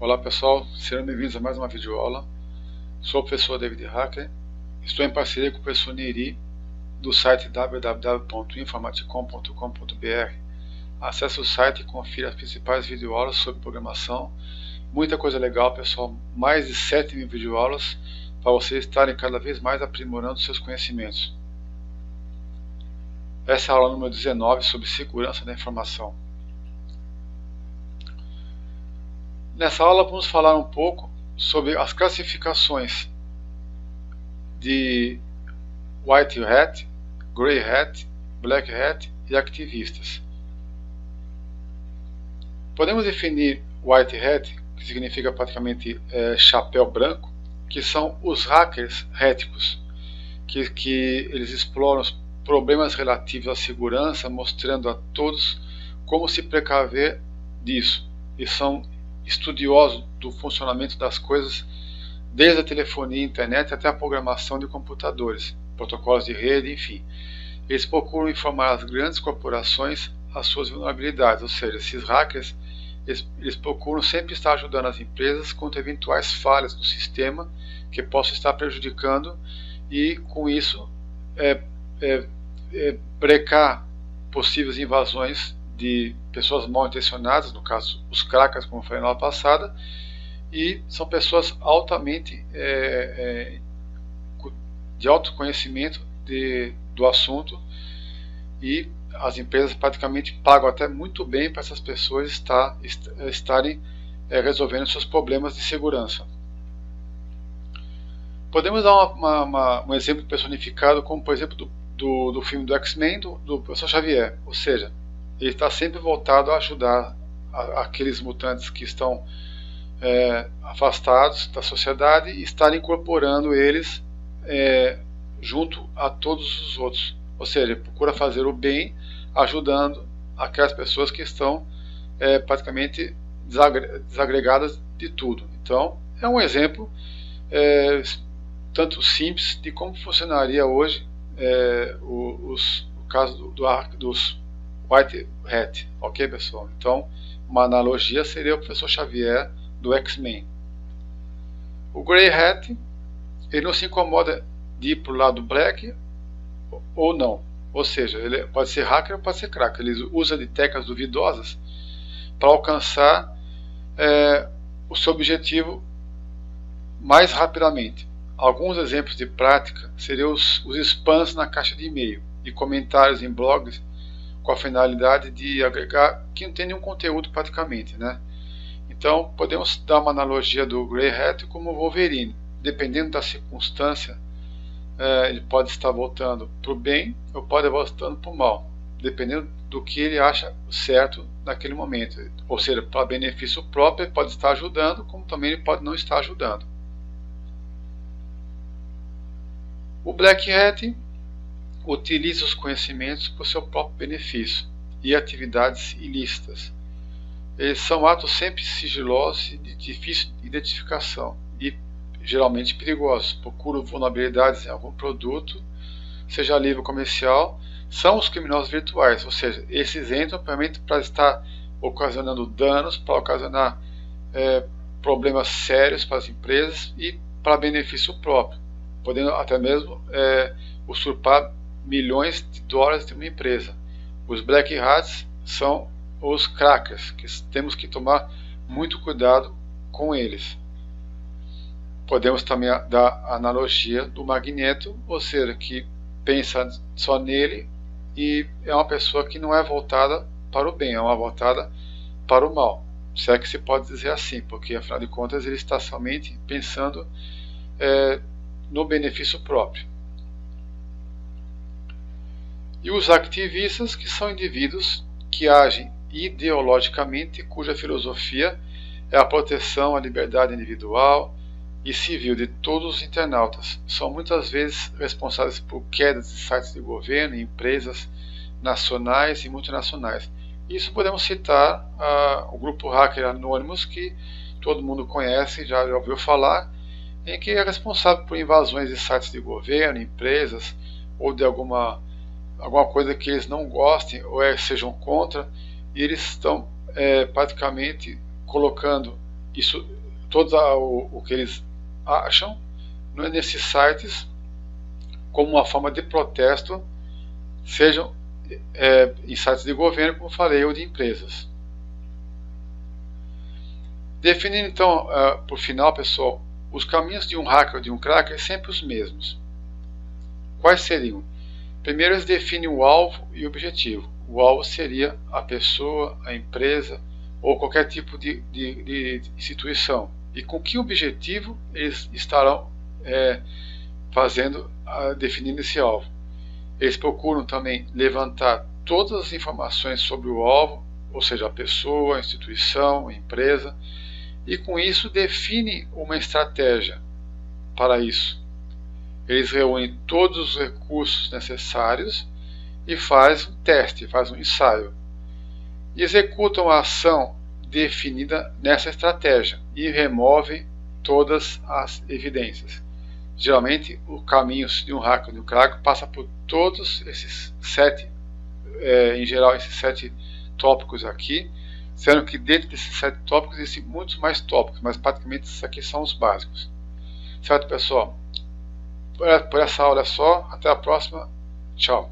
Olá pessoal, sejam bem-vindos a mais uma videoaula. Sou o professor David Hacker. Estou em parceria com o professor Neri do site www.informaticom.com.br. Acesse o site e confira as principais videoaulas sobre programação. Muita coisa legal, pessoal. Mais de 7 mil videoaulas para vocês estarem cada vez mais aprimorando seus conhecimentos. Essa é a aula número 19 sobre segurança da informação. Nessa aula vamos falar um pouco sobre as classificações de White Hat, Grey Hat, Black Hat e ativistas. Podemos definir White Hat, que significa praticamente é, chapéu branco, que são os hackers éticos, que, que eles exploram os problemas relativos à segurança, mostrando a todos como se precaver disso. E são estudioso do funcionamento das coisas, desde a telefonia e internet até a programação de computadores, protocolos de rede, enfim. Eles procuram informar as grandes corporações as suas vulnerabilidades, ou seja, esses hackers eles, eles procuram sempre estar ajudando as empresas contra eventuais falhas no sistema que possam estar prejudicando e com isso é, é, é, brecar possíveis invasões de pessoas mal intencionadas, no caso os crackers, como falei na aula passada, e são pessoas altamente é, é, de alto conhecimento de, do assunto e as empresas praticamente pagam até muito bem para essas pessoas estar, estarem é, resolvendo seus problemas de segurança. Podemos dar uma, uma, uma, um exemplo personificado, como por exemplo do, do, do filme do X-Men do, do professor Xavier, ou seja, ele está sempre voltado a ajudar a, aqueles mutantes que estão é, afastados da sociedade e estar incorporando eles é, junto a todos os outros. Ou seja, procura fazer o bem ajudando aquelas pessoas que estão é, praticamente desagregadas de tudo. Então, é um exemplo é, tanto simples de como funcionaria hoje é, os, o caso do, do, dos White Hat, ok pessoal? Então, uma analogia seria o professor Xavier do X-Men. O Grey Hat, ele não se incomoda de ir para o lado black ou não. Ou seja, ele pode ser hacker ou pode ser cracker. Ele usa de técnicas duvidosas para alcançar é, o seu objetivo mais rapidamente. Alguns exemplos de prática seriam os, os spams na caixa de e-mail e comentários em blogs com a finalidade de agregar que não tem nenhum conteúdo praticamente, né? Então podemos dar uma analogia do Grey Hat como o Wolverine, dependendo da circunstância, é, ele pode estar voltando para o bem ou pode estar voltando para o mal, dependendo do que ele acha certo naquele momento. Ou seja, para benefício próprio, ele pode estar ajudando, como também ele pode não estar ajudando. O Black Hat utiliza os conhecimentos para o seu próprio benefício e atividades ilícitas. Eles são atos sempre sigilosos e de difícil identificação e geralmente perigosos. Procuram vulnerabilidades em algum produto, seja livre ou comercial. São os criminosos virtuais, ou seja, esses entram para estar ocasionando danos, para ocasionar é, problemas sérios para as empresas e para benefício próprio, podendo até mesmo é, usurpar milhões de dólares de uma empresa. Os black hats são os crackers, que temos que tomar muito cuidado com eles. Podemos também dar a analogia do magneto, ou seja, que pensa só nele e é uma pessoa que não é voltada para o bem, é uma voltada para o mal. Se é que se pode dizer assim, porque afinal de contas ele está somente pensando é, no benefício próprio. E os ativistas, que são indivíduos que agem ideologicamente, cuja filosofia é a proteção à liberdade individual e civil de todos os internautas. São muitas vezes responsáveis por quedas de sites de governo empresas nacionais e multinacionais. Isso podemos citar uh, o grupo Hacker Anonymous, que todo mundo conhece, já ouviu falar, em que é responsável por invasões de sites de governo, empresas ou de alguma alguma coisa que eles não gostem ou é, sejam contra, e eles estão é, praticamente colocando isso, todos o, o que eles acham nesses sites como uma forma de protesto, sejam é, em sites de governo, como falei, ou de empresas. Definindo então, uh, por final, pessoal, os caminhos de um hacker ou de um cracker sempre os mesmos. Quais seriam? Primeiro, eles definem o alvo e o objetivo. O alvo seria a pessoa, a empresa ou qualquer tipo de, de, de instituição. E com que objetivo eles estarão é, fazendo, a, definindo esse alvo. Eles procuram também levantar todas as informações sobre o alvo, ou seja, a pessoa, a instituição, a empresa, e com isso define uma estratégia para isso. Eles reúnem todos os recursos necessários e faz um teste, faz um ensaio. E executam a ação definida nessa estratégia e removem todas as evidências. Geralmente, o caminho de um hacker de um crack passa por todos esses sete, é, em geral, esses sete tópicos aqui, sendo que dentro desses sete tópicos existem muitos mais tópicos, mas praticamente esses aqui são os básicos. Certo, pessoal? Por essa aula é só. Até a próxima. Tchau.